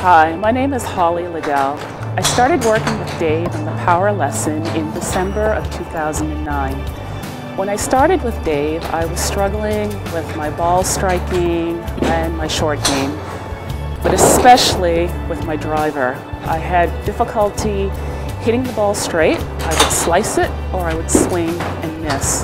Hi, my name is Holly Liddell. I started working with Dave on the power lesson in December of 2009. When I started with Dave, I was struggling with my ball striking and my short game, but especially with my driver. I had difficulty hitting the ball straight. I would slice it or I would swing and miss.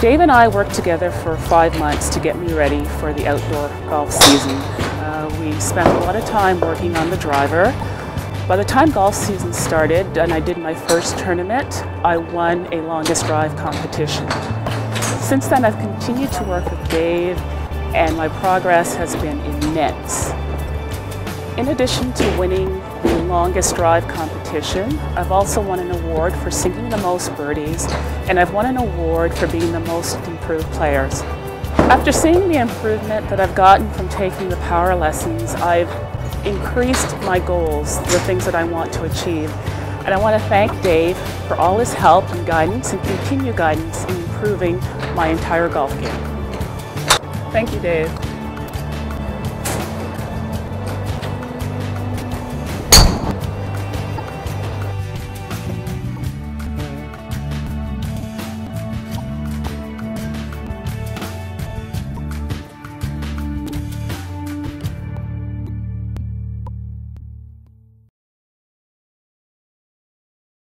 Dave and I worked together for five months to get me ready for the outdoor golf season. Uh, we spent a lot of time working on the driver. By the time golf season started and I did my first tournament, I won a longest drive competition. Since then, I've continued to work with Dave and my progress has been immense. In addition to winning the longest drive competition, I've also won an award for sinking the most birdies, and I've won an award for being the most improved players. After seeing the improvement that I've gotten from taking the power lessons, I've increased my goals, the things that I want to achieve. And I want to thank Dave for all his help and guidance and continued guidance in improving my entire golf game. Thank you, Dave.